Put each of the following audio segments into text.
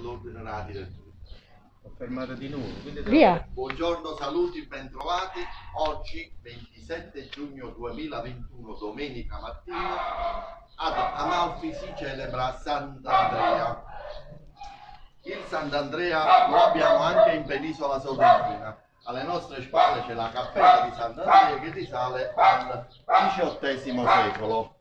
l'ordine direttura. Ho fermato di nuovo. Via. Buongiorno, saluti, bentrovati. Oggi, 27 giugno 2021, domenica mattina, ad Amalfi si celebra Sant'Andrea. Il Sant'Andrea lo abbiamo anche in penisola sorrentina. Alle nostre spalle c'è la cappella di Sant'Andrea che risale al XVIII secolo.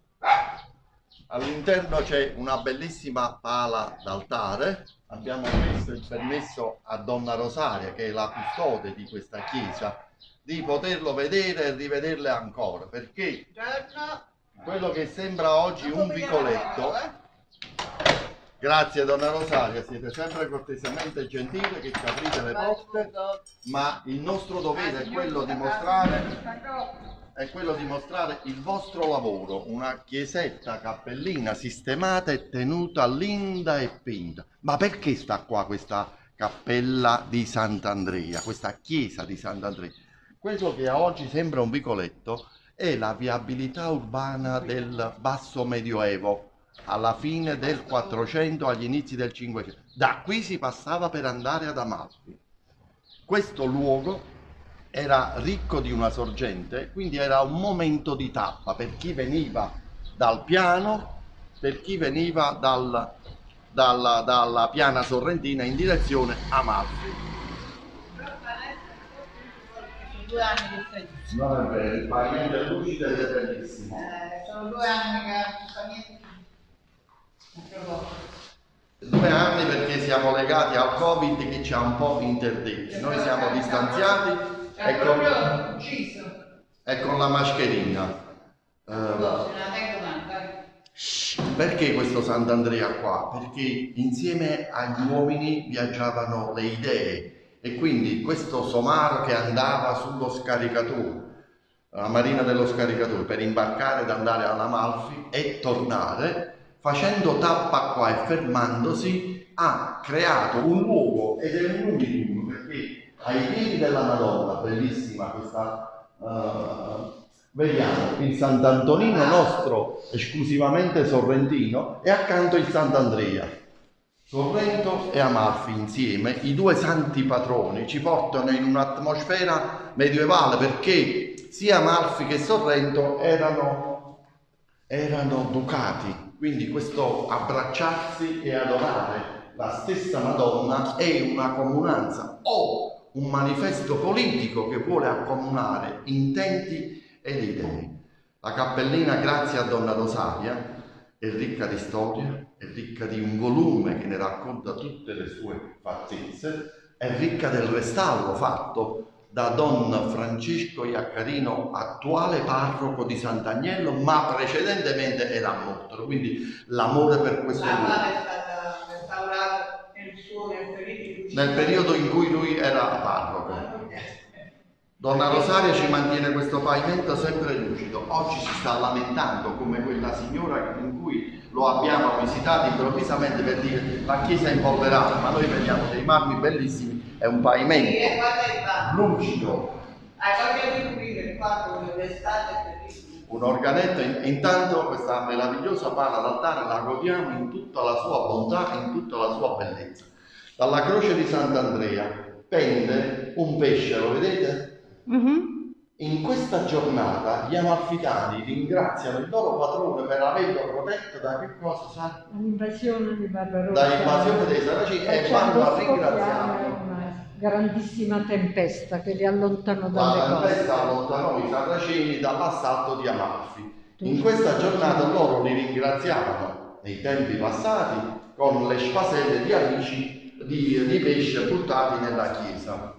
All'interno c'è una bellissima pala d'altare. Abbiamo messo il permesso a Donna Rosaria, che è la custode di questa chiesa, di poterlo vedere e rivederle ancora, perché quello che sembra oggi un vicoletto. Grazie Donna Rosaria, siete sempre cortesemente gentili che ci aprite le porte, ma il nostro dovere è quello di mostrare è quello di mostrare il vostro lavoro, una chiesetta cappellina sistemata e tenuta linda e pinta. Ma perché sta qua questa cappella di Sant'Andrea, questa chiesa di Sant'Andrea? Quello che a oggi sembra un vicoletto è la viabilità urbana del basso medioevo, alla fine del 400, agli inizi del 500. Da qui si passava per andare ad Amalfi. Questo luogo era ricco di una sorgente, quindi era un momento di tappa per chi veniva dal piano, per chi veniva dal- dalla, dalla piana sorrentina in direzione Amalfi. Due anni che stai giù. Non è vero, il pavimento è lucido ed è bellissimo. Eh, sono due anni che proposito. Due anni perché siamo legati al Covid che ci ha un po' interdetti. Noi siamo distanziati Con, proprio ucciso. e con la mascherina. Eh. Perché questo Sant'Andrea qua? Perché insieme agli uomini viaggiavano le idee e quindi questo somaro che andava sullo scaricatore, la marina dello scaricatore, per imbarcare ed andare all'Amalfi e tornare, facendo tappa qua e fermandosi, ha creato un luogo ed è un unicum perché ai piedi della Madonna, bellissima questa eh, Vediamo il Sant'Antonino nostro esclusivamente sorrentino e accanto il Sant'Andrea. Sorrento e Amalfi insieme, i due santi patroni, ci portano in un'atmosfera medievale perché sia Amalfi che Sorrento erano, erano ducati, quindi questo abbracciarsi e adorare la stessa Madonna è una comunanza. O un manifesto politico che vuole accomunare intenti ed idee. La cappellina, grazie a Donna Rosaria, è ricca di storia, è ricca di un volume che ne racconta tutte le sue fattezze, è ricca del restauro fatto da Don Francesco Iaccarino, attuale parroco di Sant'Agnello, ma precedentemente era a Mottoro, quindi l'amore per questo luogo. Nel periodo in cui lui era parroco. Donna Rosaria ci mantiene questo pavimento sempre lucido. Oggi si sta lamentando come quella signora in cui lo abbiamo visitato improvvisamente per dire la chiesa è impolverata, ma noi vediamo dei marmi bellissimi, è un pavimento lucido, un organetto. In- Intanto questa meravigliosa pala d'altare la godiamo in tutta la sua bontà, in tutta la sua bellezza. Dalla croce di Sant'Andrea pende un pesce, lo vedete? Mhm. In questa giornata gli amalfitani ringraziano il loro patrone per averlo protetto da che cosa sa? L'invasione di Barbarossa. Dall'invasione dei Saraceni e vanno a ringraziare. una grandissima tempesta che li allontanò La dalle cose. tempesta allontanò i Saraceni dall'assalto di Amalfi. In questa giornata loro li ringraziavano nei tempi passati con le spaselle di amici di, di pesce buttati nella chiesa.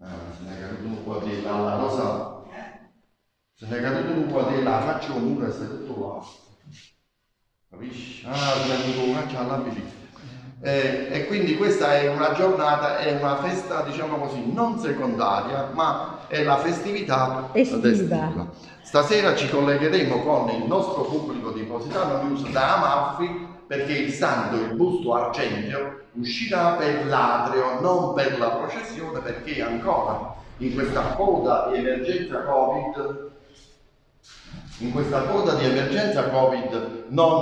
Ah, se ne è caduto un po' di là, la rosa Se ne è caduto un po' di là, faccio un muro e sei tutto là. Capisci? Ah, se ne è caduto un caccia. Eh, e quindi questa è una giornata, è una festa, diciamo così, non secondaria, ma è la festività Estiva. Stasera ci collegheremo con il nostro pubblico di Positano News da Amalfi perché il santo, il busto argenteo, uscirà per l'atrio, non per la processione, perché ancora in questa coda di emergenza Covid, in questa coda di emergenza Covid non